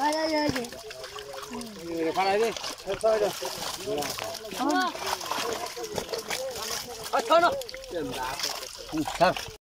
快来，点，快来点，一点。好。啊，了。嗯，